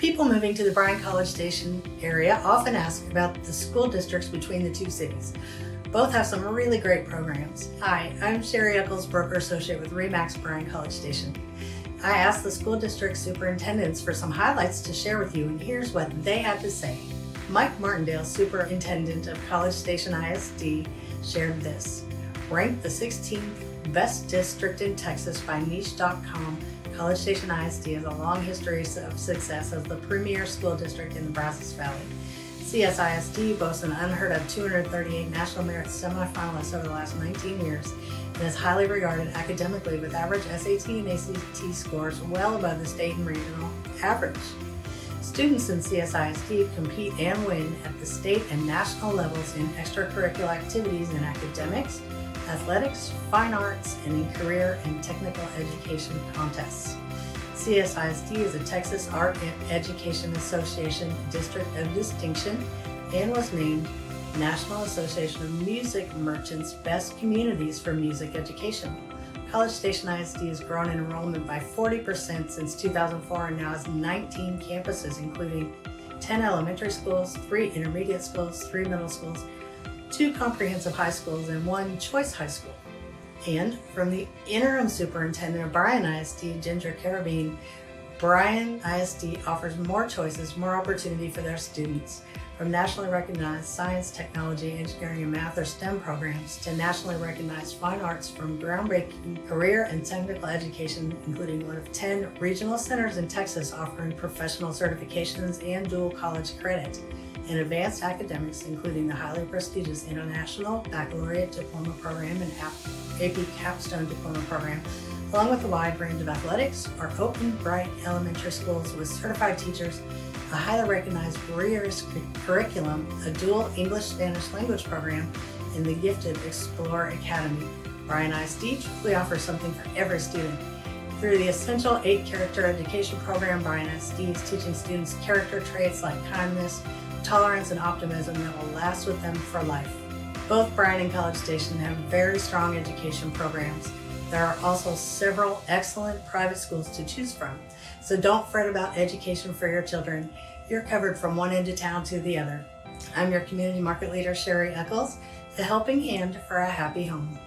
People moving to the Bryan College Station area often ask about the school districts between the two cities. Both have some really great programs. Hi, I'm Sherri Echols, Broker Associate with REMAX Bryan College Station. I asked the school district superintendents for some highlights to share with you, and here's what they had to say. Mike Martindale, superintendent of College Station ISD, shared this. Ranked the 16th best district in Texas by niche.com College Station ISD has a long history of success as the premier school district in the Brazos Valley. CSISD boasts an unheard of 238 National Merit semifinalists over the last 19 years and is highly regarded academically with average SAT and ACT scores well above the state and regional average. Students in CSISD compete and win at the state and national levels in extracurricular activities in academics, athletics, fine arts, and in career and technical education contests. CSISD is a Texas Art Education Association District of Distinction and was named National Association of Music Merchants Best Communities for Music Education. College Station ISD has grown in enrollment by 40% since 2004 and now has 19 campuses, including 10 elementary schools, 3 intermediate schools, 3 middle schools, two comprehensive high schools, and one choice high school. And from the interim superintendent of Bryan ISD, Ginger Carrabine, Bryan ISD offers more choices, more opportunity for their students. From nationally recognized science, technology, engineering, and math or STEM programs to nationally recognized fine arts from groundbreaking career and technical education, including one of 10 regional centers in Texas offering professional certifications and dual college credit and advanced academics, including the highly prestigious International Baccalaureate Diploma Program and AP Capstone Diploma Program, along with a wide range of athletics, are open, bright elementary schools with certified teachers, a highly recognized rigorous curriculum, a dual English-Spanish language program, and the gifted Explore Academy. Bryan ISD truly offers something for every student. Through the essential eight character education program, by ISD is teaching students character traits like kindness, tolerance, and optimism that will last with them for life. Both Bryan and College Station have very strong education programs. There are also several excellent private schools to choose from. So don't fret about education for your children. You're covered from one end of town to the other. I'm your community market leader, Sherri Echols, the helping hand for a happy home.